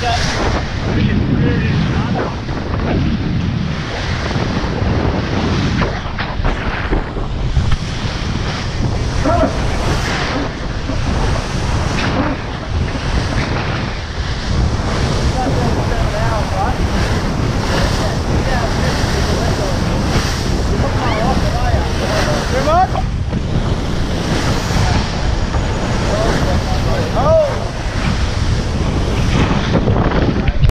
That.